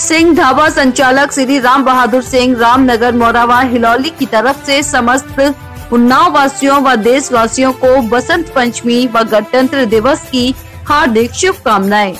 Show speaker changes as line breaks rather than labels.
सिंह ढाबा संचालक श्री राम बहादुर सिंह, रामनगर, मोरावा, हिलौली की तरफ़ से समस्त उन्नाव वासियों व देशवासियों को बसंत पंचमी व गणतंत्र दिवस की हार्दिक शुभकामनाएँ।